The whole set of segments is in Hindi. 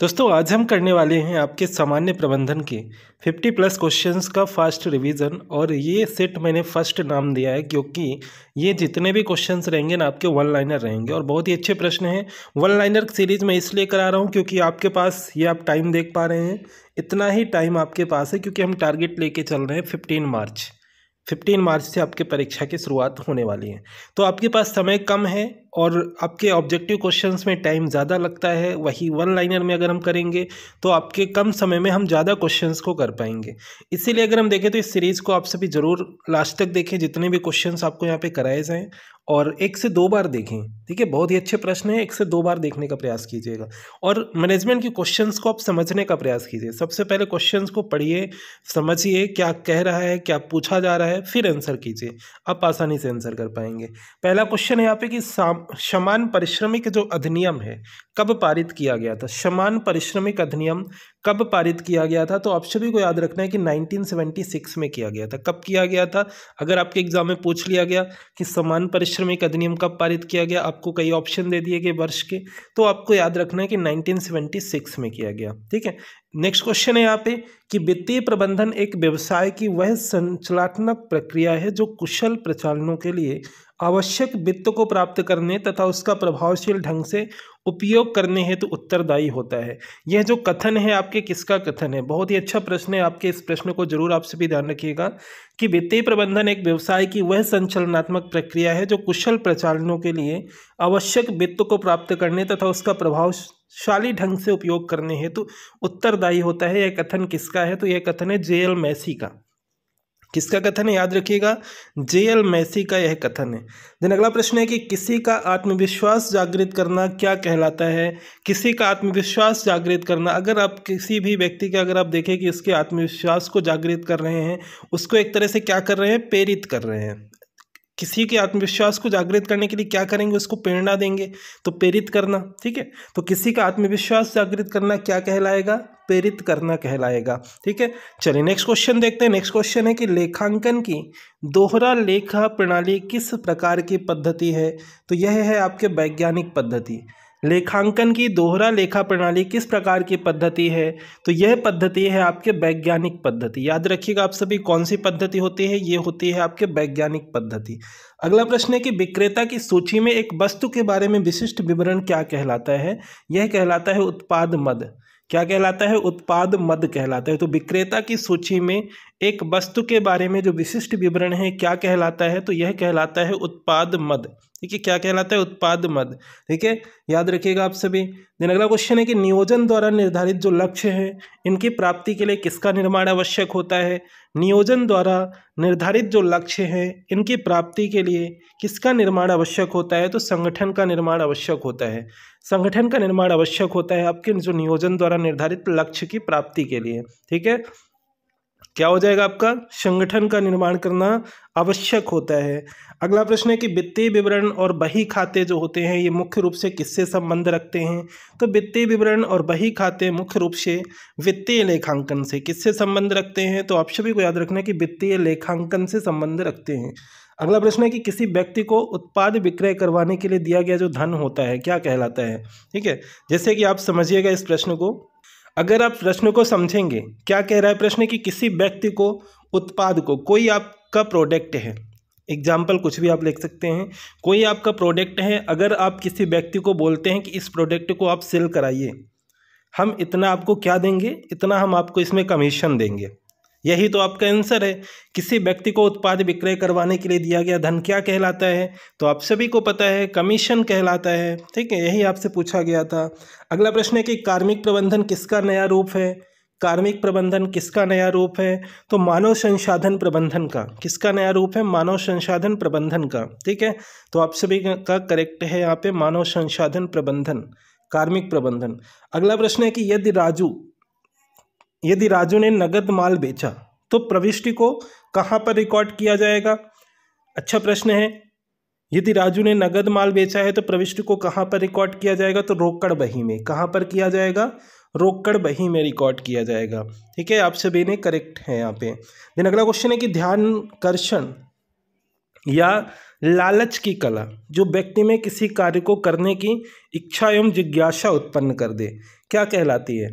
दोस्तों, आज हम करने वाले हैं आपके सामान्य प्रबंधन के 50 प्लस क्वेश्चंस का फास्ट रिवीजन और ये सेट मैंने फ़र्स्ट नाम दिया है क्योंकि ये जितने भी क्वेश्चंस रहेंगे ना आपके वन लाइनर रहेंगे और बहुत ही अच्छे प्रश्न हैं। वन लाइनर सीरीज़ मैं इसलिए करा रहा हूँ क्योंकि आपके पास ये आप टाइम देख पा रहे हैं। इतना ही टाइम आपके पास है क्योंकि हम टारगेट लेके चल रहे हैं फिफ्टीन मार्च। फिफ्टीन मार्च से आपके परीक्षा की शुरुआत होने वाली है। तो आपके पास समय कम है और आपके ऑब्जेक्टिव क्वेश्चंस में टाइम ज़्यादा लगता है, वही वन लाइनर में अगर हम करेंगे तो आपके कम समय में हम ज़्यादा क्वेश्चंस को कर पाएँगे। इसीलिए अगर हम देखें तो इस सीरीज़ को आप सभी ज़रूर लास्ट तक देखें, जितने भी क्वेश्चंस आपको यहाँ पे कराए जाएँ, और एक से दो बार देखें, ठीक है? बहुत ही अच्छे प्रश्न हैं, एक से दो बार देखने का प्रयास कीजिएगा। और मैनेजमेंट के क्वेश्चंस को आप समझने का प्रयास कीजिए। सबसे पहले क्वेश्चंस को पढ़िए, समझिए, क्या कह रहा है, क्या पूछा जा रहा है, फिर आंसर कीजिए। आप आसानी से आंसर कर पाएँगे। पहला क्वेश्चन है यहाँ पे कि समान परिश्रमिक जो अधिनियम है, कब पारित किया गया था? समान परिश्रमिक अधिनियम कब पारित किया गया था? तो आप सभी को याद रखना है कि 1976 में किया गया था। कब किया गया था? अगर आपके एग्ज़ाम में पूछ लिया गया कि समान परिश्रमिक अधिनियम कब पारित किया गया, आपको कई ऑप्शन दे दिए गए वर्ष के। तो आपको याद रखना है कि 1976 में किया गया, ठीक है? नेक्स्ट क्वेश्चन है यहाँ पे कि वित्तीय प्रबंधन एक व्यवसाय की वह संचलात्मक प्रक्रिया है जो कुशल प्रचालनों के लिए आवश्यक वित्त को प्राप्त करने तथा उसका प्रभावशील ढंग से उपयोग करने हेतु तो उत्तरदायी होता है। यह जो कथन है, आपके किसका कथन है? बहुत ही अच्छा प्रश्न है, आपके इस प्रश्न को ज़रूर आपसे भी ध्यान रखिएगा कि वित्तीय प्रबंधन एक व्यवसाय की वह संचलनात्मक प्रक्रिया है जो कुशल प्रचालनों के लिए आवश्यक वित्त को प्राप्त करने तथा उसका प्रभावशाली ढंग से उपयोग करने हेतु तो उत्तरदायी होता है। यह कथन किसका है? तो यह कथन है जे एल मैसी का। किसका कथन है? याद रखिएगा जे एल मैसी का यह कथन है। देन अगला प्रश्न है कि किसी का आत्मविश्वास जागृत करना क्या कहलाता है? किसी का आत्मविश्वास जागृत करना, अगर आप किसी भी व्यक्ति का, अगर आप देखें कि उसके आत्मविश्वास को जागृत कर रहे हैं, उसको एक तरह से क्या कर रहे हैं? प्रेरित कर रहे हैं। किसी के आत्मविश्वास को जागृत करने के लिए क्या करेंगे, उसको प्रेरणा देंगे तो प्रेरित करना, ठीक है? तो किसी का आत्मविश्वास जागृत करना क्या कहलाएगा? प्रेरित करना कहलाएगा, ठीक है? चलिए नेक्स्ट क्वेश्चन देखते हैं। नेक्स्ट क्वेश्चन है कि लेखांकन की दोहरा लेखा प्रणाली किस प्रकार की पद्धति है? तो यह है आपके वैज्ञानिक पद्धति। लेखांकन की दोहरा लेखा प्रणाली किस प्रकार की पद्धति है? तो यह पद्धति है आपके वैज्ञानिक पद्धति। याद रखिएगा, आप सभी कौन सी पद्धति होती है? ये होती है आपके वैज्ञानिक पद्धति। अगला प्रश्न है कि विक्रेता की सूची में एक वस्तु के बारे में विशिष्ट विवरण क्या कहलाता है? यह कहलाता है उत्पाद मद। क्या कहलाता है? उत्पाद मद कहलाता है। तो विक्रेता की सूची में एक वस्तु के बारे में जो विशिष्ट विवरण है, क्या कहलाता है? तो यह कहलाता है उत्पाद मद। ठीक है क्या कहलाता है? उत्पाद मद। ठीक है याद रखिएगा आप सभी। दिन अगला क्वेश्चन है कि नियोजन द्वारा निर्धारित जो लक्ष्य है, इनकी प्राप्ति के लिए किसका निर्माण आवश्यक होता है? नियोजन द्वारा निर्धारित जो लक्ष्य हैं, इनकी प्राप्ति के लिए किसका निर्माण आवश्यक होता है तो संगठन का निर्माण आवश्यक होता है। संगठन का निर्माण आवश्यक होता है आपके जो नियोजन द्वारा निर्धारित लक्ष्य की प्राप्ति के लिए, ठीक है? क्या हो जाएगा आपका? संगठन का निर्माण करना आवश्यक होता है। अगला प्रश्न है कि वित्तीय विवरण और बही खाते जो होते हैं, ये मुख्य रूप से किससे संबंध रखते हैं? तो वित्तीय विवरण और बही खाते मुख्य रूप से वित्तीय लेखांकन से किससे संबंध रखते हैं? तो आप सभी को याद रखना कि वित्तीय लेखांकन से संबंध रखते हैं। अगला प्रश्न है कि किसी व्यक्ति को उत्पाद विक्रय करवाने के लिए दिया गया जो धन होता है, क्या कहलाता है? ठीक है, जैसे कि आप समझिएगा इस प्रश्न को। अगर आप प्रश्न को समझेंगे, क्या कह रहा है प्रश्न कि किसी व्यक्ति को, उत्पाद को, कोई आपका प्रोडक्ट है? एग्ज़ाम्पल कुछ भी आप लिख सकते हैं। कोई आपका प्रोडक्ट है, अगर आप किसी व्यक्ति को बोलते हैं कि इस प्रोडक्ट को आप सेल कराइए, हम इतना आपको क्या देंगे? इतना हम आपको इसमें कमीशन देंगे। यही तो आपका आंसर है। किसी व्यक्ति को उत्पाद विक्रय करवाने के लिए दिया गया धन क्या कहलाता है? तो आप सभी को पता है कमीशन कहलाता है। ठीक है, यही आपसे पूछा गया था। अगला प्रश्न है कि कार्मिक प्रबंधन किसका नया रूप है? कार्मिक प्रबंधन किसका नया रूप है? तो मानव संसाधन प्रबंधन का। किसका नया रूप है? मानव संसाधन प्रबंधन का। ठीक है तो आप सभी का करेक्ट है यहाँ पे मानव संसाधन प्रबंधन, कार्मिक प्रबंधन। अगला प्रश्न है कि यदि राजू यदि राजू ने नगद माल बेचा तो प्रविष्टि को कहाँ पर रिकॉर्ड किया जाएगा? अच्छा प्रश्न है। यदि राजू ने नगद माल बेचा है तो प्रविष्टि को कहाँ पर रिकॉर्ड किया जाएगा? तो रोकड़ बही में। कहाँ पर किया जाएगा? रोकड़ बही में रिकॉर्ड किया जाएगा। ठीक है, आप सभी ने करेक्ट है यहाँ पे। देन अगला क्वेश्चन है कि ध्यान कर्षण या लालच की कला, जो व्यक्ति में किसी कार्य को करने की इच्छा एवं जिज्ञासा उत्पन्न कर दे। क्या कहलाती है?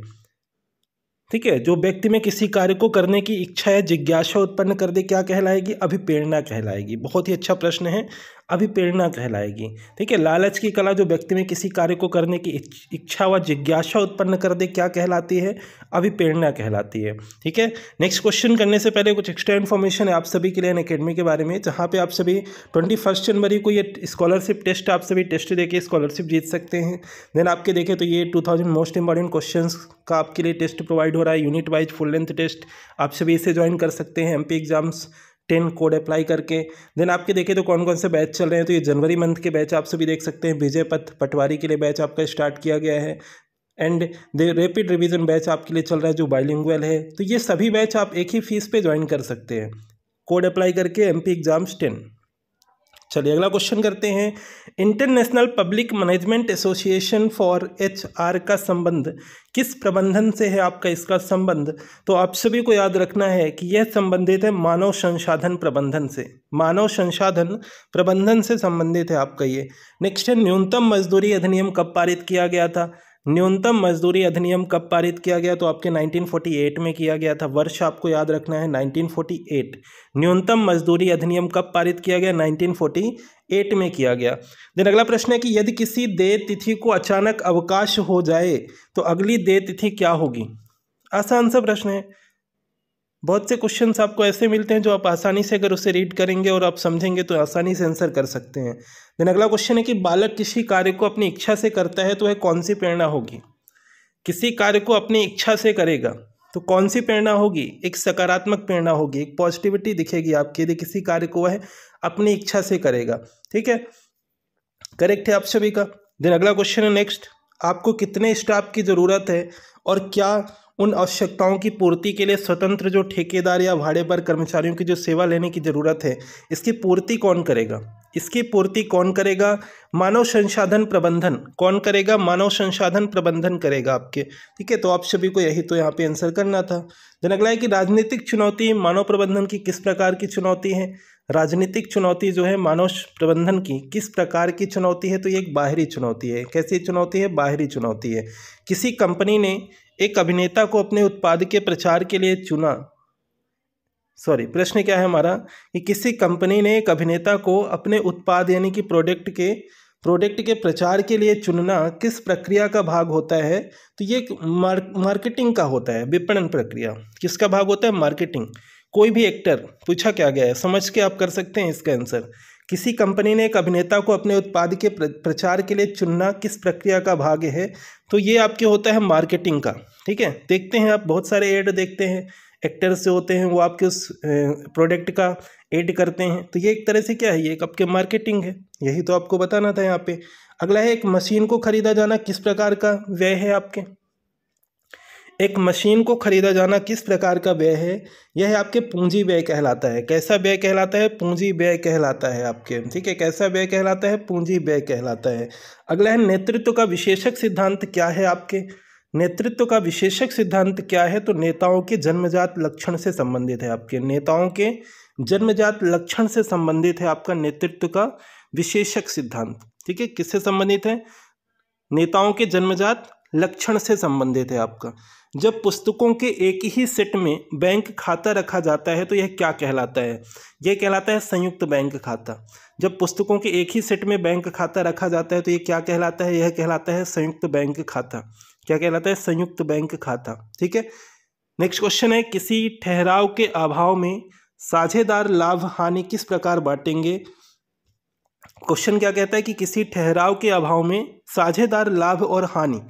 ठीक है, जो व्यक्ति में किसी कार्य को करने की इच्छा या जिज्ञासा उत्पन्न कर दे, क्या कहलाएगी? अभिप्रेरणा कहलाएगी। बहुत ही अच्छा प्रश्न है। अभिप्रेरणा कहलाएगी। ठीक है लालच की कला जो व्यक्ति में किसी कार्य को करने की इच्छा व जिज्ञासा उत्पन्न कर दे, क्या कहलाती है? अभिप्रेरणा कहलाती है। ठीक है? नेक्स्ट क्वेश्चन करने से पहले कुछ एक्स्ट्रा इन्फॉर्मेशन है आप सभी के लिए अकेडमी के बारे में, जहाँ पे आप सभी ट्वेंटी फ़र्स्ट जनवरी को ये स्कॉलरशिप टेस्ट आप सभी टेस्ट देके स्कॉलरशिप जीत सकते हैं। देन आपके देखें तो ये two thousand most important question का आपके लिए टेस्ट प्रोवाइड हो रहा है। Unit wise full length test आप सभी इसे ज्वाइन कर सकते हैं। MP exams ten code apply करके। देन आपके देखें तो कौन कौन से बैच चल रहे हैं तो ये जनवरी मंथ के बैच आप सभी देख सकते हैं। विजय पथ पटवारी के लिए बैच आपका स्टार्ट किया गया है। And the rapid revision batch आपके लिए चल रहा है, जो बाइलिंगुअल है। तो ये सभी बैच आप एक ही फ़ीस पे ज्वाइन कर सकते हैं। कोड अप्लाई करके एम पी एग्ज़ाम्स टेन चलिए, अगला क्वेश्चन करते हैं। International public management association for H R का संबंध, किस प्रबंधन से है आपका इसका संबंध? तो आप सभी को याद रखना है कि यह संबंधित है मानव संसाधन प्रबंधन से। मानव संसाधन प्रबंधन से संबंधित है आपका ये। नेक्स्ट है, न्यूनतम मजदूरी अधिनियम कब पारित किया गया था? न्यूनतम मजदूरी अधिनियम कब पारित किया गया? तो आपके 1948 में किया गया था। वर्ष आपको याद रखना है 1948 न्यूनतम मजदूरी अधिनियम कब पारित किया गया? 1948 में किया गया। देन अगला प्रश्न है कि यदि किसी देय तिथि को अचानक अवकाश हो जाए तो अगली देय तिथि क्या होगी? आसान सा प्रश्न है। बहुत से क्वेश्चन आपको ऐसे मिलते हैं जो आप आसानी से अगर उसे रीड करेंगे और आप समझेंगे तो आसानी से आंसर कर सकते हैं। देन अगला क्वेश्चन है कि बालक किसी कार्य को अपनी इच्छा से करता है तो वह कौन सी प्रेरणा होगी? किसी कार्य को अपनी इच्छा से करेगा तो कौन सी प्रेरणा होगी? एक सकारात्मक प्रेरणा होगी, एक पॉजिटिविटी दिखेगी आपकी यदि किसी कार्य को वह अपनी इच्छा से करेगा। ठीक है? करेक्ट है आप सभी का? देन अगला क्वेश्चन है नेक्स्ट आपको कितने स्टाफ की ज़रूरत है और क्या उन आवश्यकताओं की पूर्ति के लिए स्वतंत्र जो ठेकेदार या भाड़े पर कर्मचारियों की जो सेवा लेने की ज़रूरत है, इसकी पूर्ति कौन करेगा? इसकी पूर्ति कौन करेगा? मानव संसाधन प्रबंधन कौन करेगा? मानव संसाधन प्रबंधन करेगा आपके। ठीक है तो आप सभी को यही तो यहाँ पे आंसर करना था। देन अगला है कि राजनीतिक चुनौती मानव प्रबंधन की किस प्रकार की चुनौती है? राजनीतिक चुनौती जो है मानव प्रबंधन की किस प्रकार की चुनौती है? तो ये एक बाहरी चुनौती है। कैसी चुनौती है? बाहरी चुनौती है। किसी कंपनी ने एक अभिनेता को अपने उत्पाद के प्रचार के लिए चुना। सॉरी प्रश्न क्या है हमारा? कि किसी कंपनी ने एक अभिनेता को अपने उत्पाद यानी कि प्रोडक्ट के प्रोडक्ट के प्रचार के लिए चुनना किस प्रक्रिया का भाग होता है? तो ये मार, मार्केटिंग का होता है विपणन प्रक्रिया। किसका भाग होता है? मार्केटिंग। कोई भी एक्टर पूछा क्या गया है? समझ के आप कर सकते हैं इसका आंसर। किसी कंपनी ने एक अभिनेता को अपने उत्पाद के प्रचार के लिए चुनना किस प्रक्रिया का भाग है तो ये आपके होता है मार्केटिंग का, ठीक है? देखते हैं आप, बहुत सारे एड देखते हैं, एक्टर्स जो होते हैं वो आपके उस प्रोडक्ट का एड करते हैं तो ये एक तरह से क्या है, ये एक आपके मार्केटिंग है, यही तो आपको बताना था यहाँ पे। अगला है, एक मशीन को खरीदा जाना किस प्रकार का व्यय है आपके? एक मशीन को खरीदा जाना किस प्रकार का व्यय है? यह आपके पूंजी व्यय कहलाता है। कैसा व्यय कहलाता है? पूंजी व्यय कहलाता है आपके। ठीक है, कैसा व्यय कहलाता है? पूंजी व्यय कहलाता है। अगला है, नेतृत्व का विशेषक सिद्धांत क्या है आपके? नेतृत्व का विशेषक सिद्धांत क्या है? तो नेताओं के जन्मजात लक्षण से संबंधित है आपके। नेताओं के जन्मजात लक्षण से संबंधित है आपका नेतृत्व का विशेषक सिद्धांत। ठीक है, किससे संबंधित है? नेताओं के जन्मजात लक्षण से संबंधित है आपका। जब पुस्तकों के एक ही सेट में बैंक खाता रखा जाता है तो यह क्या कहलाता है? यह कहलाता है संयुक्त बैंक खाता। जब पुस्तकों के एक ही सेट में बैंक खाता रखा जाता है तो यह क्या कहलाता है? यह कहलाता है संयुक्त बैंक खाता। क्या कहलाता है? संयुक्त बैंक खाता। ठीक है? नेक्स्ट क्वेश्चन है, किसी ठहराव के अभाव में साझेदार लाभ हानि किस प्रकार बांटेंगे? क्वेश्चन क्या कहता है कि किसी ठहराव के अभाव में साझेदार लाभ और हानि।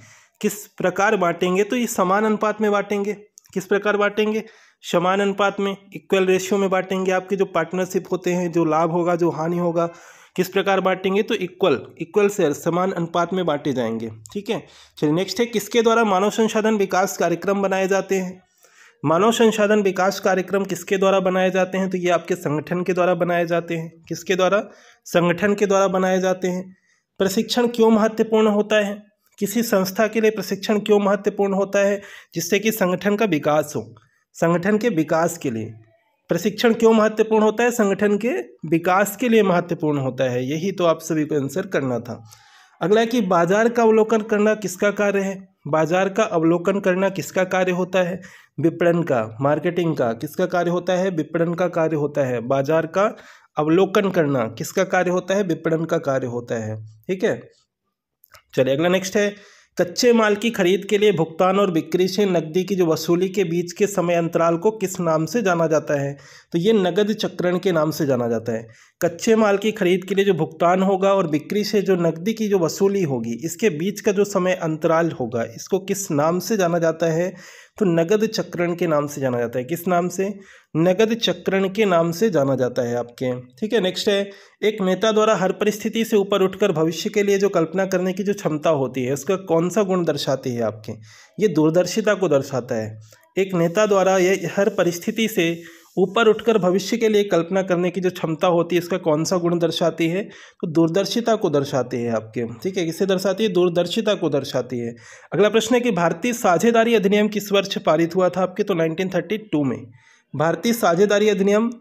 किस प्रकार बांटेंगे तो ये समान अनुपात में बांटेंगे। किस प्रकार बांटेंगे? समान अनुपात में इक्वल रेशियो में बांटेंगे आपके, जो पार्टनरशिप होते हैं, जो लाभ होगा, जो हानि होगा, किस प्रकार बांटेंगे? तो इक्वल इक्वल शेयर समान अनुपात में बांटे जाएँगे। ठीक है? चलिए नेक्स्ट है, किसके द्वारा मानव संसाधन विकास कार्यक्रम बनाए जाते हैं? मानव संसाधन विकास कार्यक्रम किसके द्वारा बनाए जाते हैं? तो ये आपके संगठन के द्वारा बनाए जाते हैं। किसके द्वारा? संगठन के द्वारा बनाए जाते हैं। प्रशिक्षण क्यों महत्वपूर्ण होता है? किसी संस्था के लिए प्रशिक्षण क्यों महत्वपूर्ण होता है? जिससे कि संगठन का विकास हो। संगठन के विकास के लिए प्रशिक्षण क्यों महत्वपूर्ण होता है? संगठन के विकास के लिए महत्वपूर्ण होता है। यही तो आप सभी को आंसर करना था। अगला कि बाज़ार का अवलोकन करना किसका कार्य है? बाज़ार का अवलोकन करना किसका कार्य होता है? विपणन का मार्केटिंग का, किसका कार्य होता है? विपणन का कार्य होता है। बाज़ार का अवलोकन करना किसका कार्य होता है? विपणन का कार्य होता है। ठीक है? चलिए, अगला नेक्स्ट है। कच्चे माल की खरीद के लिए भुगतान और बिक्री से नकदी की जो वसूली के बीच के समय अंतराल को किस नाम से जाना जाता है? तो ये नगद चक्रण के नाम से जाना जाता है। कच्चे माल की खरीद के लिए जो भुगतान होगा और बिक्री से जो नकदी की जो वसूली होगी, इसके बीच का जो समय अंतराल होगा, इसको किस नाम से जाना जाता है? तो नगद चक्रण के नाम से जाना जाता है। किस नाम से? नगद चक्रण के नाम से जाना जाता है आपके। ठीक है नेक्स्ट है। एक नेता द्वारा हर परिस्थिति से ऊपर उठकर भविष्य के लिए जो कल्पना करने की जो क्षमता होती है, उसका कौन सा गुण दर्शाती है आपके? ये दूरदर्शिता को दर्शाता है। एक नेता द्वारा ये हर परिस्थिति से ऊपर उठकर भविष्य के लिए कल्पना करने की जो क्षमता होती है, इसका कौन सा गुण दर्शाती है? तो दूरदर्शिता को दर्शाती है आपके। ठीक है, किसे दर्शाती है? दूरदर्शिता को दर्शाती है। अगला प्रश्न है कि भारतीय साझेदारी अधिनियम किस वर्ष पारित हुआ था आपके? तो 1932 में। भारतीय साझेदारी अधिनियम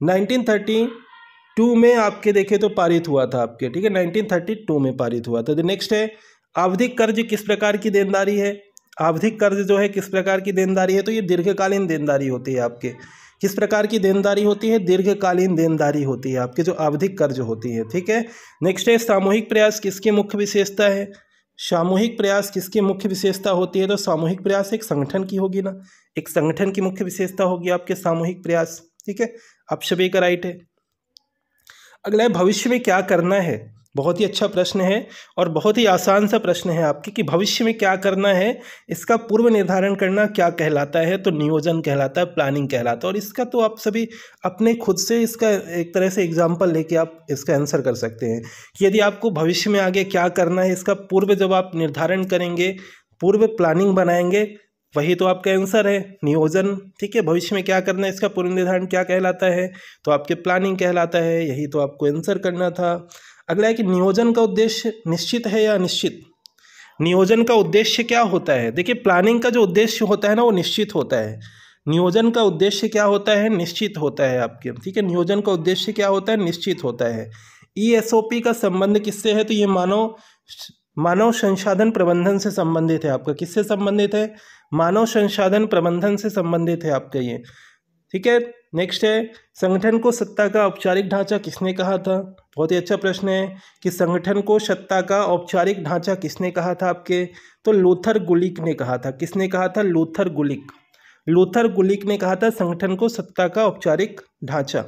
1932 में आपके देखे तो पारित हुआ था आपके। ठीक है 1932 में पारित हुआ था। नेक्स्ट है, आवधिक कर्ज किस प्रकार की देनदारी है? आवधिक कर्ज जो है किस प्रकार की देनदारी है? तो ये दीर्घकालीन देनदारी होती है आपके। किस प्रकार की देनदारी होती है? दीर्घकालीन देनदारी होती है आपके, जो आवधिक कर्ज होती है, ठीक है? नेक्स्ट है, सामूहिक प्रयास किसकी मुख्य विशेषता है? सामूहिक प्रयास किसकी मुख्य विशेषता होती है? तो सामूहिक प्रयास एक संगठन की होगी ना? एक संगठन की मुख्य विशेषता होगी आपके सामूहिक प्रयास, ठीक है? आप सभी का राइट है। अगला है, भविष्य में क्या करना है? बहुत ही अच्छा प्रश्न है और बहुत ही आसान सा प्रश्न है आपके कि भविष्य में क्या करना है, इसका पूर्व निर्धारण करना क्या कहलाता है तो नियोजन कहलाता है प्लानिंग कहलाता है और इसका तो आप सभी अपने खुद से इसका एक तरह से एग्ज़ाम्पल लेके आप इसका आंसर कर सकते हैं कि यदि आपको भविष्य में आगे क्या करना है, इसका पूर्व जब आप निर्धारण करेंगे, पूर्व प्लानिंग बनाएँगे, वही तो आपका आंसर है, नियोजन, ठीक है, भविष्य में क्या करना है, इसका पूर्व निर्धारण क्या कहलाता है तो आपके प्लानिंग कहलाता है, यही तो आपको आंसर करना था। अगला है कि नियोजन का उद्देश्य निश्चित है या अनिश्चित नियोजन का उद्देश्य क्या होता है? देखिए प्लानिंग का जो उद्देश्य होता है ना, वो निश्चित होता है। नियोजन का उद्देश्य क्या होता है? निश्चित होता है आपके। ठीक है, नियोजन का उद्देश्य क्या होता है? निश्चित होता है। ई एस ओ पी का संबंध किससे है? तो ये मानव मानव संसाधन प्रबंधन से संबंधित है आपका। किससे संबंधित है? मानव संसाधन प्रबंधन से संबंधित है आपका ये। ठीक है नेक्स्ट है, संगठन को सत्ता का औपचारिक ढांचा किसने कहा था? बहुत ही अच्छा प्रश्न है कि संगठन को सत्ता का औपचारिक ढांचा किसने कहा था आपके? तो लोथर गुलिक ने कहा था। किसने कहा था? लोथर गुलिक। लोथर गुलिक ने कहा था संगठन को सत्ता का औपचारिक ढांचा।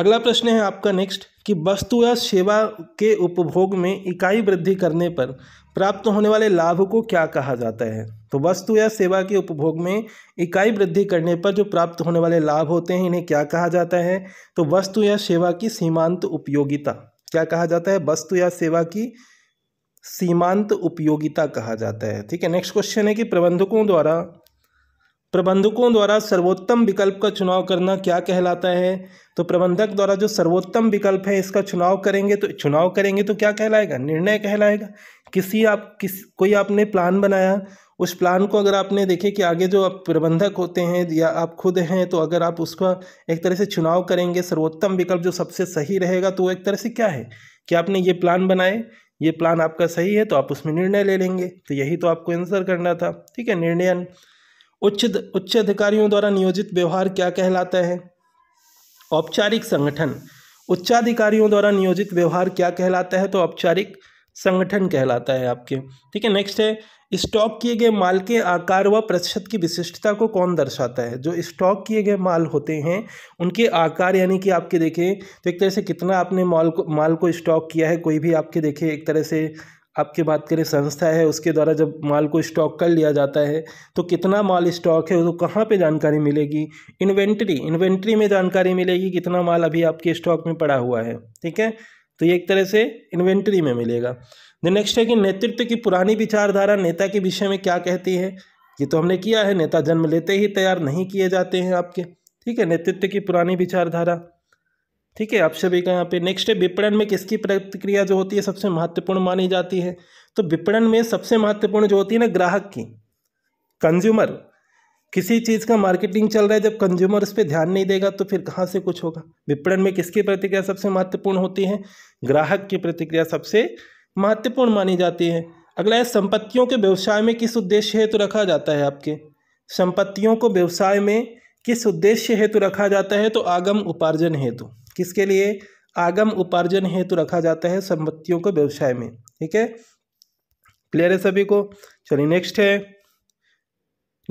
अगला प्रश्न है आपका नेक्स्ट कि वस्तु या सेवा के उपभोग में इकाई वृद्धि करने पर प्राप्त होने वाले लाभ को क्या कहा जाता है? तो वस्तु या सेवा के उपभोग में इकाई वृद्धि करने पर जो प्राप्त होने वाले लाभ होते हैं, इन्हें क्या कहा जाता है? तो वस्तु या सेवा की सीमांत उपयोगिता। क्या कहा जाता है? वस्तु या सेवा की सीमांत उपयोगिता कहा जाता है। ठीक है नेक्स्ट क्वेश्चन है कि प्रबंधकों द्वारा प्रबंधकों द्वारा सर्वोत्तम विकल्प का चुनाव करना क्या कहलाता है? तो प्रबंधक द्वारा जो सर्वोत्तम विकल्प है, इसका चुनाव करेंगे तो चुनाव करेंगे तो क्या कहलाएगा? निर्णय कहलाएगा। किसी आप, किस, कोई आपने प्लान बनाया, उस प्लान को अगर आपने देखे कि आगे जो आप प्रबंधक होते हैं या आप खुद हैं तो अगर आप उसका एक तरह से चुनाव करेंगे, सर्वोत्तम विकल्प जो सबसे सही रहेगा तो वो एक तरह से क्या है? कि आपने ये प्लान बनाए, ये प्लान आपका सही है तो आप उसमें निर्णय ले लेंगे। तो यही तो आपको आंसर करना था। ठीक है निर्णयन उच्च उच्च अधिकारियों द्वारा नियोजित व्यवहार क्या कहलाता है? औपचारिक संगठन। उच्चाधिकारियों द्वारा नियोजित व्यवहार क्या कहलाता है? तो औपचारिक संगठन कहलाता है आपके। ठीक है नेक्स्ट है। स्टॉक किए गए माल के आकार व प्रतिशत की विशिष्टता को कौन दर्शाता है? जो स्टॉक किए गए माल होते हैं, उनके आकार यानी कि आपके देखें तो एक तरह से कितना आपने माल को माल को स्टॉक किया है, कोई भी आपके देखे एक तरह से आपकी बात करें संस्था है, उसके द्वारा जब माल को स्टॉक कर लिया जाता है तो कितना माल स्टॉक है, उसको तो कहाँ पे जानकारी मिलेगी? इन्वेंट्री इन्वेंट्री में जानकारी मिलेगी कितना माल अभी आपके स्टॉक में पड़ा हुआ है, ठीक है? तो ये एक तरह से इन्वेंट्री में मिलेगा। द नेक्स्ट है कि नेतृत्व की पुरानी विचारधारा नेता के विषय में क्या कहती है? ये तो हमने किया है, नेता जन्म लेते ही तैयार नहीं किए जाते हैं आपके, ठीक है? नेतृत्व की पुरानी विचारधारा। ठीक है, आप सभी का यहाँ पे नेक्स्ट है, विपणन में किसकी प्रतिक्रिया जो होती है सबसे महत्वपूर्ण मानी जाती है? तो विपणन में सबसे महत्वपूर्ण जो होती है ना, ग्राहक की कंज्यूमर किसी चीज़ का मार्केटिंग चल रहा है, जब कंज्यूमर उस पर ध्यान नहीं देगा तो फिर कहाँ से कुछ होगा? विपणन में किसकी प्रतिक्रिया सबसे महत्वपूर्ण होती है? ग्राहक की प्रतिक्रिया सबसे महत्वपूर्ण मानी जाती है। अगला है, संपत्तियों के व्यवसाय में किस उद्देश्य हेतु तो रखा जाता है आपके? संपत्तियों को व्यवसाय में किस उद्देश्य हेतु तो रखा जाता है? तो आगम उपार्जन हेतु। किसके लिए? आगम उपार्जन हेतु रखा जाता है संपत्तियों को व्यवसाय में। ठीक है? क्लियर है सभी को? चलिए नेक्स्ट है।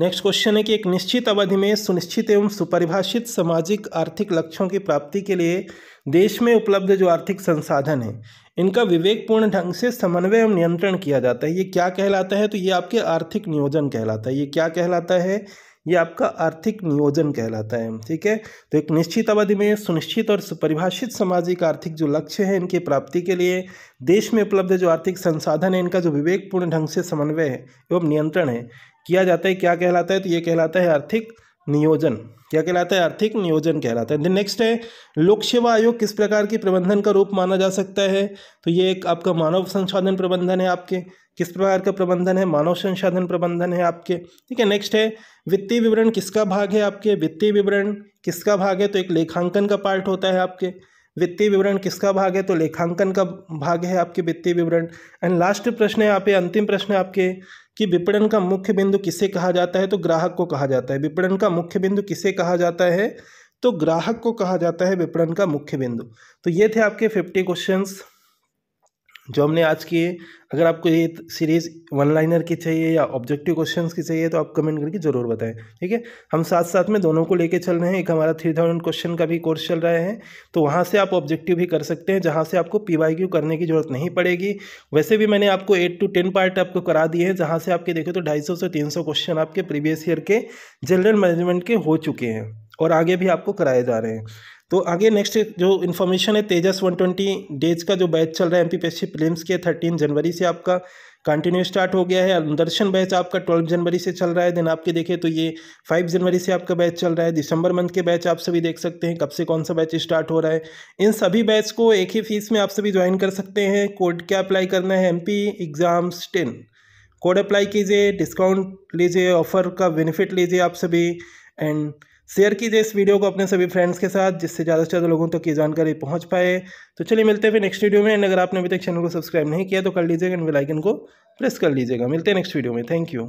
नेक्स्ट क्वेश्चन है कि एक निश्चित अवधि में सुनिश्चित एवं सुपरिभाषित सामाजिक आर्थिक लक्ष्यों की प्राप्ति के लिए देश में उपलब्ध जो आर्थिक संसाधन है, इनका विवेकपूर्ण ढंग से समन्वय एवं नियंत्रण किया जाता है। ये क्या कहलाता है? तो ये आपके आर्थिक नियोजन कहलाता है। ये क्या कहलाता है? ये आपका आर्थिक नियोजन कहलाता है, ठीक है? तो एक निश्चित अवधि में सुनिश्चित और सुपरिभाषित सामाजिक आर्थिक जो लक्ष्य है इनकी प्राप्ति के लिए देश में उपलब्ध जो आर्थिक संसाधन है, इनका जो विवेकपूर्ण ढंग से समन्वय है एवं नियंत्रण है, किया जाता है, क्या कहलाता है? तो ये कहलाता है आर्थिक नियोजन। क्या कहलाता है? आर्थिक नियोजन कहलाता है। नेक्स्ट है, लोक सेवा आयोग किस प्रकार के प्रबंधन का रूप माना जा सकता है? तो ये एक आपका मानव संसाधन प्रबंधन है आपके। किस प्रकार का प्रबंधन है? मानव संसाधन प्रबंधन है आपके। ठीक है नेक्स्ट है, वित्तीय विवरण किसका भाग है आपके? वित्तीय विवरण किसका भाग है? तो एक लेखांकन का पार्ट होता है आपके। वित्तीय विवरण किसका भाग है? तो लेखांकन का भाग है आपके वित्तीय विवरण। एंड लास्ट प्रश्न है पे अंतिम प्रश्न है आपके, कि विपणन का मुख्य बिंदु किसे कहा जाता है? तो ग्राहक को कहा जाता है। विपणन का मुख्य बिंदु किसे कहा जाता है? तो ग्राहक को कहा जाता है विपणन का मुख्य बिंदु। तो ये थे आपके फिफ्टी क्वेश्चंस जो हमने आज किए अगर आपको ये सीरीज़ वन लाइनर की चाहिए या ऑब्जेक्टिव क्वेश्चंस की चाहिए तो आप कमेंट करके ज़रूर बताएँ, ठीक है? हम साथ साथ में दोनों को लेके चल रहे हैं, एक हमारा थ्री थाउज़ेंड क्वेश्चन का भी कोर्स चल रहा है तो वहाँ से आप ऑब्जेक्टिव भी कर सकते हैं, जहाँ से आपको पी वाई क्यू करने की ज़रूरत नहीं पड़ेगी। वैसे भी मैंने आपको एट टू टेन पार्ट आपको करा दिए हैं, जहाँ से आपके देखे तो ढाई सौ तीन सौ क्वेश्चन आपके प्रीवियस ईयर के जनरल मैनेजमेंट के हो चुके हैं, और आगे भी आपको कराए जा रहे हैं। तो आगे नेक्स्ट जो इन्फॉर्मेशन है, तेजस 120 डेज़ का जो बैच चल रहा है एम पी प्रीलिम्स के थर्टीन जनवरी से आपका कंटिन्यू स्टार्ट हो गया है दर्शन बैच आपका ट्वेल्व जनवरी से चल रहा है। देन आपके देखें तो ये फाइव जनवरी से आपका बैच चल रहा है। दिसंबर मंथ के बैच आप सभी देख सकते हैं, कब से कौन सा बैच स्टार्ट हो रहा है। इन सभी बैच को एक ही फ़ीस में आप सभी ज्वाइन कर सकते हैं। कोड क्या अप्लाई करना है? M P exams ten code apply कीजिए डिस्काउंट लीजिए ऑफ़र का बेनिफिट लीजिए आप सभी। एंड शेयर कीजिए इस वीडियो को अपने सभी फ्रेंड्स के साथ, जिससे ज़्यादा से ज़्यादा लोगों तक ये जानकारी पहुँच पाए। तो चलिए मिलते हैं फिर नेक्स्ट वीडियो में एंड अगर आपने अभी तक चैनल को सब्सक्राइब नहीं किया तो कर लीजिएगा एंड बेल आइकन को प्रेस कर लीजिएगा। मिलते हैं नेक्स्ट वीडियो में। Thank you